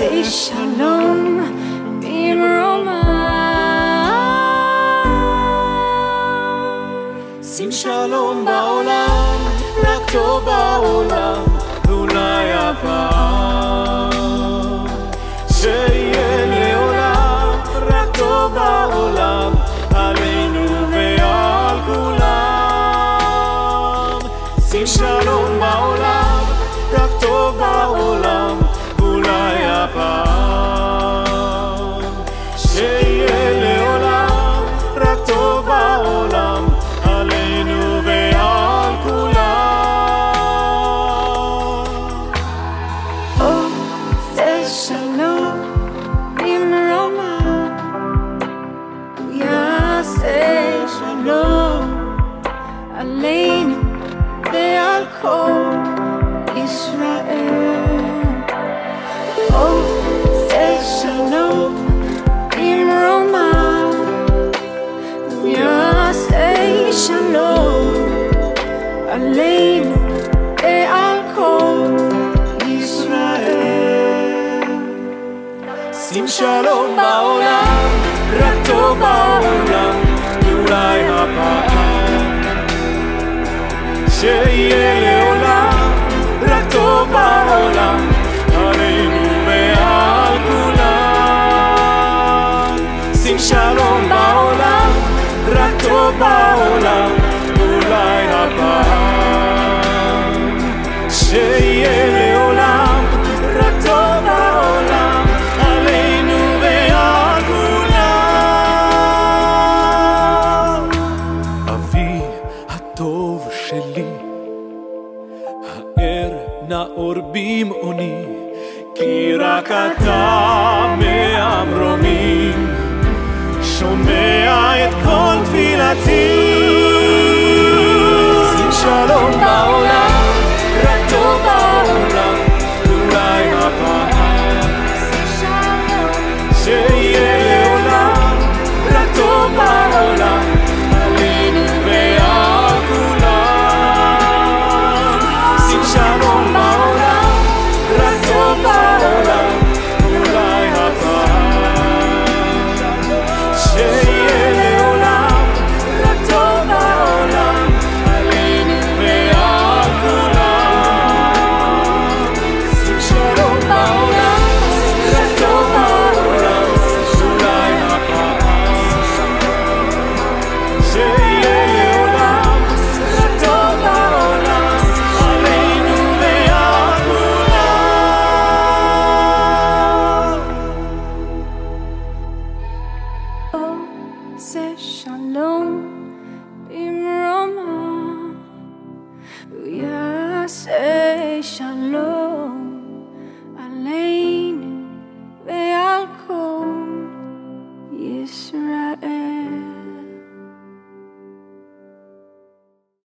עושה שלום במרומיו. שים שלום בעולם, רק טוב בעולם, ואולי הפעם shalom, Imrama. Uya say shalom, Aleinu ve'al kol Israel. Oh, shalom, Uya shalom, Aleinu. trốn baolam, baolam, chỗ bao la cứu lại hà bà sẽ ye leo Shalom Rato baolam. נאור במעוני, כי רק אתה מהמרומים, שומע את כל תפילתי.